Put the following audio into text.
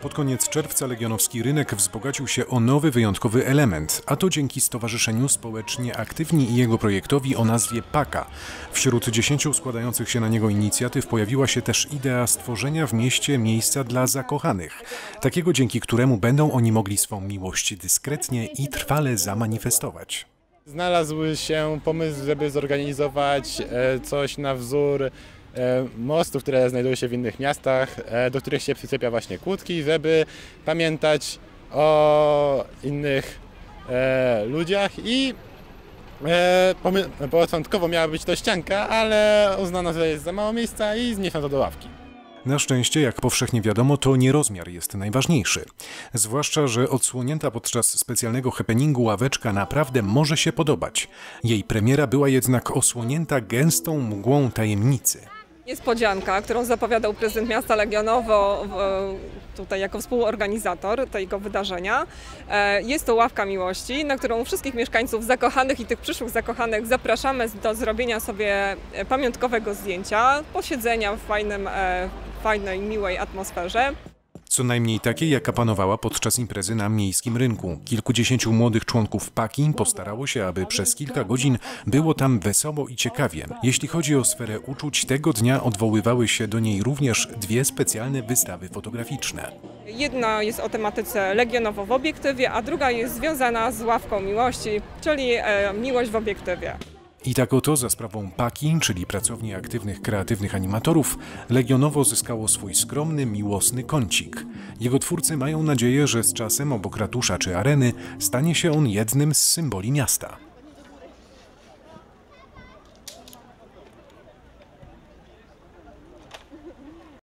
Pod koniec czerwca legionowski rynek wzbogacił się o nowy wyjątkowy element, a to dzięki Stowarzyszeniu Społecznie Aktywni i jego projektowi o nazwie PAKA. Wśród dziesięciu składających się na niego inicjatyw pojawiła się też idea stworzenia w mieście miejsca dla zakochanych, takiego dzięki któremu będą oni mogli swą miłość dyskretnie i trwale zamanifestować. Znalazł się pomysł, żeby zorganizować e, coś na wzór mostów, które znajdują się w innych miastach, e, do których się przyczepia właśnie kłódki, żeby pamiętać o innych ludziach i początkowo miała być to ścianka, ale uznano, że jest za mało miejsca i zniesiono do ławki. Na szczęście, jak powszechnie wiadomo, to nie rozmiar jest najważniejszy. Zwłaszcza, że odsłonięta podczas specjalnego happeningu ławeczka naprawdę może się podobać. Jej premiera była jednak osłonięta gęstą mgłą tajemnicy. Niespodzianka, którą zapowiadał prezydent miasta Legionowo tutaj jako współorganizator tego wydarzenia. E, jest to ławka miłości, na którą wszystkich mieszkańców zakochanych i tych przyszłych zakochanych zapraszamy do zrobienia sobie pamiątkowego zdjęcia, posiedzenia w fajnym, e, fajnej, miłej atmosferze. Co najmniej takiej, jaka panowała podczas imprezy na miejskim rynku. Kilkudziesięciu młodych członków Paki postarało się, aby przez kilka godzin było tam wesoło i ciekawie. Jeśli chodzi o sferę uczuć, tego dnia odwoływały się do niej również dwie specjalne wystawy fotograficzne. Jedna jest o tematyce Legionowo w obiektywie, a druga jest związana z ławką miłości, czyli e, miłość w obiektywie. I tak oto za sprawą PAKI, czyli Pracowni Aktywnych Kreatywnych Animatorów, Legionowo zyskało swój skromny, miłosny kącik. Jego twórcy mają nadzieję, że z czasem obok ratusza czy areny stanie się on jednym z symboli miasta.